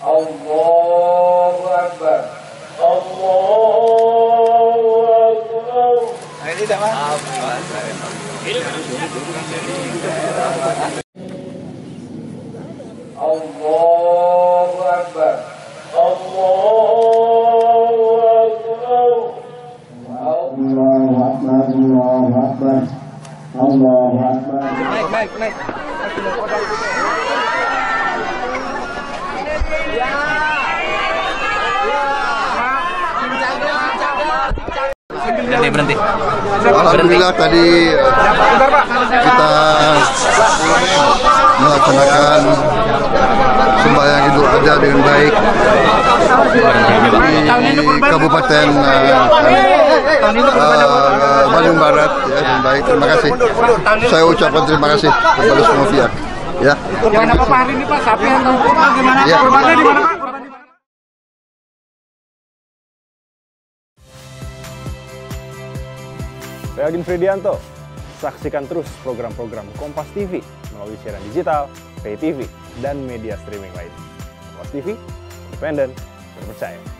Allahu Akbar. Allahu Akbar. Ini tidak mas. Allahu Akbar. Allahu Akbar. Allahu Akbar. Allahu Akbar. Allahu Akbar. Naik, naik, naik. Berhenti, berhenti. Alhamdulillah tadi eh, kita melaksanakan sembahyang Idul Adha dengan baik di Kabupaten eh, Bandung Barat ya dengan baik. Terima kasih. Saya ucapkan terima kasih kepada semua pihak. Ya. Gimana Pak hari ini Pak? Sapi yang tahu Pak gimana? Ya. Korbannya di mana Pak? Saya Agin Fridianto. Saksikan terus program-program Kompas TV melalui siaran digital, pay TV, dan media streaming lain. Kompas TV, independen, terpercaya.